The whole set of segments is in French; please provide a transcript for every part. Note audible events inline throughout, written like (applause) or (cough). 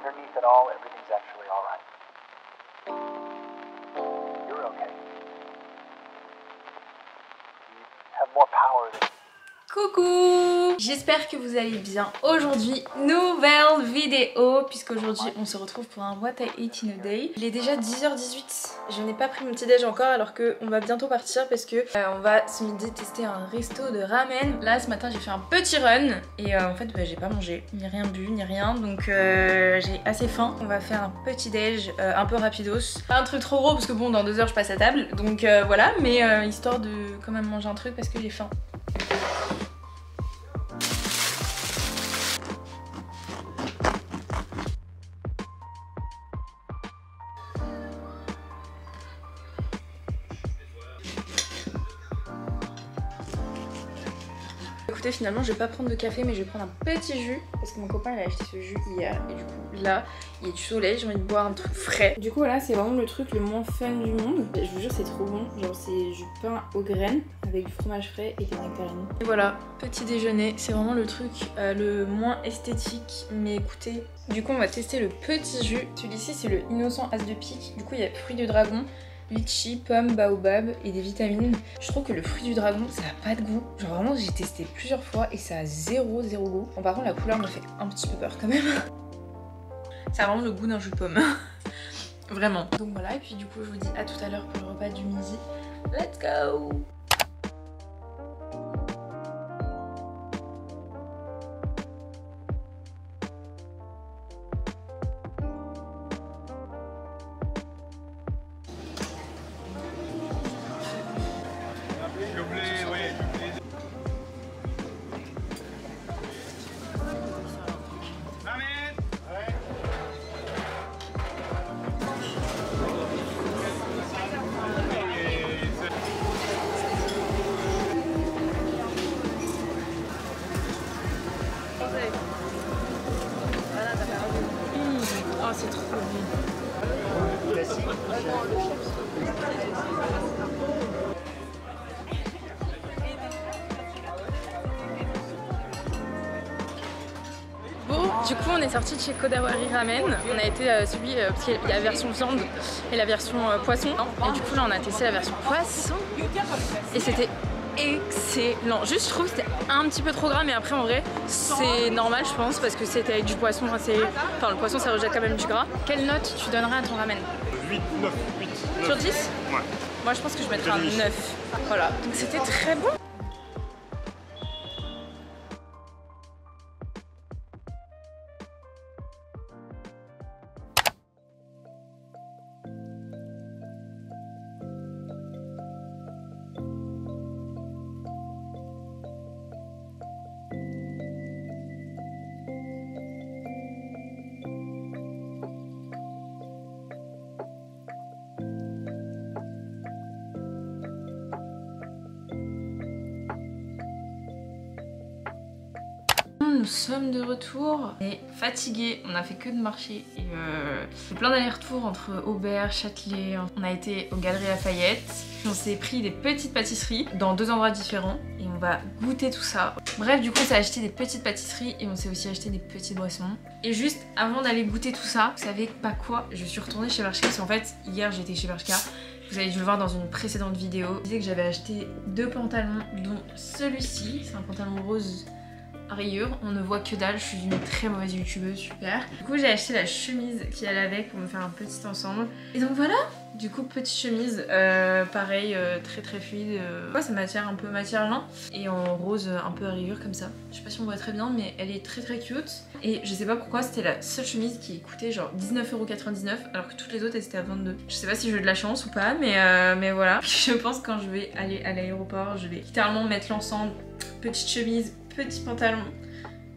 underneath it all, everything's actually alright. You're okay. You have more power than Coucou J'espère que vous allez bien. Aujourd'hui, nouvelle vidéo, puisqu'aujourd'hui on se retrouve pour un What I Eat in a Day. Il est déjà 10h18, je n'ai pas pris mon petit déj encore alors qu'on va bientôt partir parce que euh, on va ce midi tester un resto de ramen. Là ce matin j'ai fait un petit run et euh, en fait bah, j'ai pas mangé, ni rien bu, ni rien, donc euh, j'ai assez faim. On va faire un petit déj euh, un peu rapidos. Pas un truc trop gros parce que bon dans deux heures je passe à table, donc voilà, mais histoire de quand même manger un truc parce que j'ai faim. Écoutez, finalement, je vais pas prendre de café, mais je vais prendre un petit jus parce que mon copain il a acheté ce jus hier et du coup là, il est du soleil, j'ai envie de boire un truc frais. Du coup, voilà, c'est vraiment le truc le moins fun du monde. Je vous jure, c'est trop bon. Genre, c'est du pain aux graines avec du fromage frais et des nectarines. Et voilà, petit déjeuner, c'est vraiment le truc euh, le moins esthétique, mais écoutez. Du coup, on va tester le petit jus. Celui-ci, c'est le innocent as de pique. Du coup, il y a fruits de dragon litchi, pomme, baobab et des vitamines. Je trouve que le fruit du dragon, ça a pas de goût. Genre vraiment, j'ai testé plusieurs fois et ça a zéro, zéro goût. Bon, par contre, la couleur me fait un petit peu peur quand même. (laughs) Ça a vraiment le goût d'un jus de pomme. (laughs) vraiment. Donc voilà, et puis du coup, je vous dis à tout à l'heure pour le repas du midi. Let's go du coup, on est sorti de chez Kodawari Ramen. On a été euh, celui, euh, parce qu'il y a la version viande et la version euh, poisson. Et du coup, là, on a testé la version poisson. Et c'était excellent. Juste, je trouve que c'était un petit peu trop gras, mais après, en vrai, c'est normal, je pense, parce que c'était avec du poisson. Enfin, le poisson, ça rejette quand même du gras. Quelle note tu donnerais à ton ramen? 8, 9, 8. Sur 10 Ouais. Moi, je pense que je mettrais un Demi. 9. Voilà. Donc, c'était très bon. Nous sommes de retour. On est fatigués, on a fait que de marcher et euh, plein d'allers-retours entre Aubert, Châtelet. On a été aux Galeries Lafayette. On s'est pris des petites pâtisseries dans deux endroits différents et on va goûter tout ça. Bref, du coup, on s'est acheté des petites pâtisseries et on s'est aussi acheté des petites boissons. Et juste avant d'aller goûter tout ça, vous savez pas quoi Je suis retournée chez Bershka parce qu'en fait, hier j'étais chez Bershka. Vous avez dû le voir dans une précédente vidéo. Je disais que j'avais acheté deux pantalons, dont celui-ci. C'est un pantalon rose rayures. On ne voit que dalle. Je suis une très mauvaise youtubeuse, super. Du coup, j'ai acheté la chemise qui allait avec pour me faire un petit ensemble. Et donc voilà. Du coup, petite chemise, euh, pareil, euh, très très fluide. Euh, ouais, c'est matière un peu matière lin et en rose euh, un peu à rayures comme ça. Je sais pas si on voit très bien, mais elle est très très cute. Et je sais pas pourquoi, c'était la seule chemise qui coûtait genre 19,99€ alors que toutes les autres elles étaient à 22. Je sais pas si j'ai de la chance ou pas, mais, mais voilà. (laughs) Je pense quand je vais aller à l'aéroport, je vais littéralement mettre l'ensemble. Petite chemise, petit pantalon.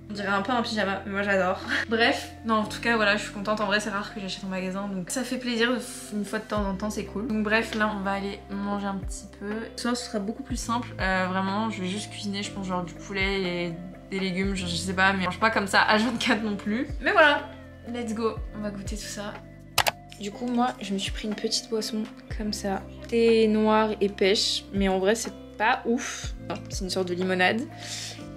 On dirait un peu un pyjama, mais moi j'adore. (laughs) Bref, non en tout cas voilà, je suis contente. En vrai c'est rare que j'achète en magasin, donc ça fait plaisir une fois de temps en temps, c'est cool. Donc bref, là on va aller manger un petit peu. Ce soir ce sera beaucoup plus simple, euh, vraiment. Je vais juste cuisiner, je pense genre du poulet et des légumes, je, je sais pas, mais je mange pas comme ça H24 non plus. Mais voilà, let's go, on va goûter tout ça. Du coup, moi, je me suis pris une petite boisson comme ça. Thé noir et pêche, mais en vrai, c'est pas ouf. C'est une sorte de limonade.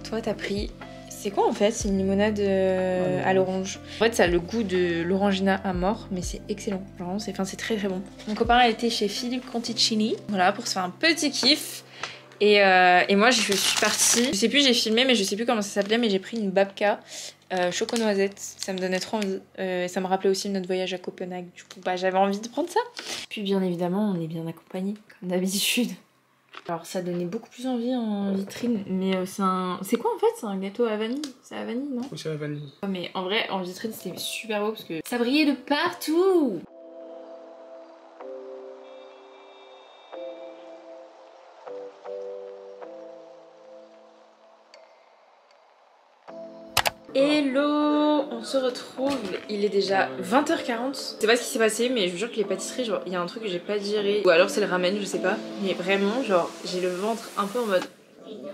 Toi, t'as pris C'est quoi en fait C'est une limonade euh, à l'orange? En fait, ça a le goût de l'orangina à mort, mais c'est excellent. Vraiment, c'est, enfin, c'est très très bon. Mon copain a été chez Philippe Conticini, voilà, pour se faire un petit kiff. Et, euh, et moi, je suis partie. Je sais plus, j'ai filmé, mais je sais plus comment ça s'appelait, mais j'ai pris une babka euh, choco noisette. Ça me donnait trop envie. Euh, et ça me rappelait aussi notre voyage à Copenhague. Du coup, bah, j'avais envie de prendre ça. Puis, bien évidemment, on est bien accompagné, comme d'habitude. Alors, ça donnait beaucoup plus envie en vitrine, mais euh, c'est un. C'est quoi en fait? C'est un gâteau à vanille? C'est à vanille, non? Ou c'est la vanille. Mais en vrai, en vitrine, c'était super beau parce que ça brillait de partout Hello On se retrouve, il est déjà 20h40. Je sais pas ce qui s'est passé, mais je vous jure que les pâtisseries, genre, il y a un truc que j'ai pas digéré. Ou alors c'est le ramen, je sais pas. Mais vraiment, genre, j'ai le ventre un peu en mode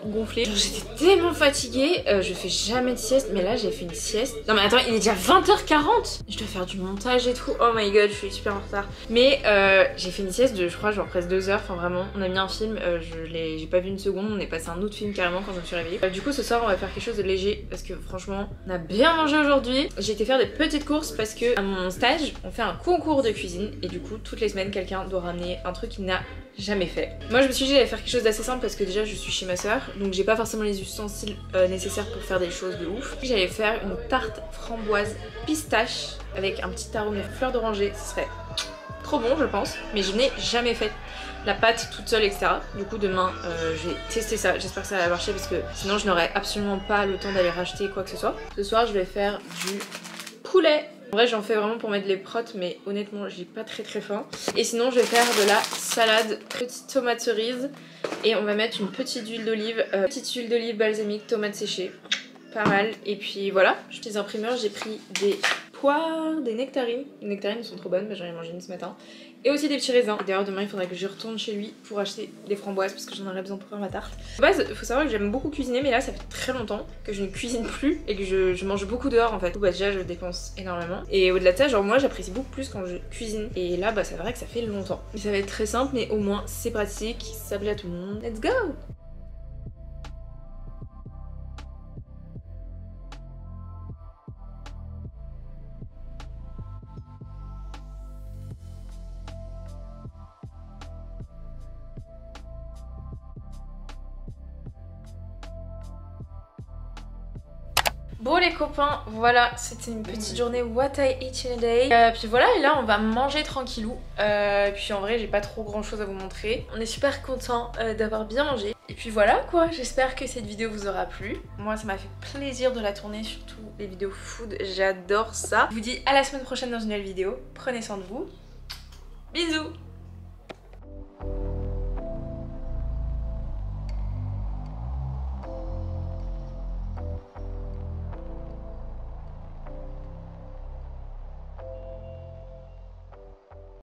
gonflé. J'étais tellement fatiguée, euh, je fais jamais de sieste, mais là j'ai fait une sieste. Non mais attends, il est déjà 20h40 Je dois faire du montage et tout. Oh my god, je suis super en retard. Mais euh, j'ai fait une sieste de, je crois, genre presque 2 heures. Enfin vraiment, on a mis un film, euh, je l'ai, j'ai pas vu une seconde, on est passé un autre film carrément quand je me suis réveillée. Du coup, ce soir, on va faire quelque chose de léger parce que franchement, on a bien mangé aujourd'hui. J'ai été faire des petites courses parce que à mon stage, on fait un concours de cuisine et du coup, toutes les semaines, quelqu'un doit ramener un truc qu'il n'a jamais fait. Moi je me suis dit j'allais faire quelque chose d'assez simple parce que déjà je suis chez ma soeur donc j'ai pas forcément les ustensiles euh, nécessaires pour faire des choses de ouf. J'allais faire une tarte framboise pistache avec un petit arôme de fleur d'oranger, ce serait trop bon je pense mais je n'ai jamais fait la pâte toute seule etc. Du coup demain euh, je vais tester ça, j'espère que ça va marcher parce que sinon je n'aurais absolument pas le temps d'aller racheter quoi que ce soit. Ce soir je vais faire du poulet en vrai j'en fais vraiment pour mettre les protes mais honnêtement j'ai pas très très faim. Et sinon je vais faire de la salade, petite tomate cerise et on va mettre une petite huile d'olive, euh, petite huile d'olive balsamique, tomate séchée. Pas mal. Et puis voilà, je suis imprimeurs, j'ai pris des des nectarines. Les nectarines sont trop bonnes, mais j'en ai mangé une ce matin. Et aussi des petits raisins. D'ailleurs demain il faudrait que je retourne chez lui pour acheter des framboises parce que j'en aurais besoin pour faire ma tarte. De base, faut savoir que j'aime beaucoup cuisiner mais là ça fait très longtemps que je ne cuisine plus et que je, je mange beaucoup dehors en fait. Bah déjà je dépense énormément. Et au-delà de ça, genre moi j'apprécie beaucoup plus quand je cuisine. Et là bah c'est vrai que ça fait longtemps. Mais ça va être très simple mais au moins c'est pratique, ça plaît à tout le monde. Let's go Bon les copains, voilà, c'était une petite journée what I eat in a day. Euh, puis voilà, et là on va manger tranquillou. Euh, puis en vrai, j'ai pas trop grand chose à vous montrer. On est super content euh, d'avoir bien mangé. Et puis voilà quoi, j'espère que cette vidéo vous aura plu. Moi ça m'a fait plaisir de la tourner, surtout les vidéos food, j'adore ça. Je vous dis à la semaine prochaine dans une nouvelle vidéo. Prenez soin de vous. Bisous